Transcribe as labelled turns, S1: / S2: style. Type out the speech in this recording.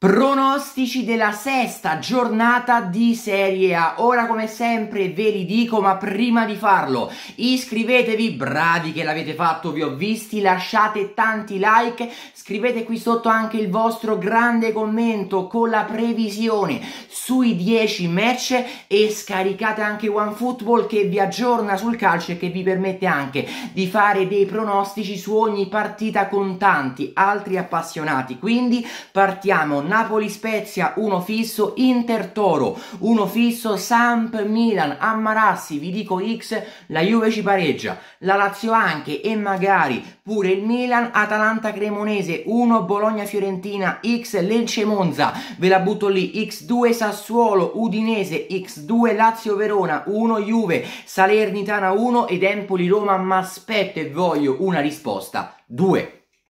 S1: Pronostici della sesta giornata di Serie A. Ora come sempre ve li dico, ma prima di farlo iscrivetevi, bravi che l'avete fatto, vi ho visti, lasciate tanti like, scrivete qui sotto anche il vostro grande commento con la previsione sui 10 match e scaricate anche OneFootball che vi aggiorna sul calcio e che vi permette anche di fare dei pronostici su ogni partita con tanti altri appassionati. Quindi partiamo Napoli-Spezia, uno fisso, Inter-Toro, uno fisso, Samp-Milan, Ammarassi, vi dico X, la Juve ci pareggia, la Lazio anche e magari pure il Milan, Atalanta-Cremonese, 1, Bologna-Fiorentina, X, Lecce-Monza, ve la butto lì, X2, Sassuolo, Udinese, X2, Lazio-Verona, 1, Juve, Salernitana 1 ed Empoli-Roma, ma aspetto e voglio una risposta, 2.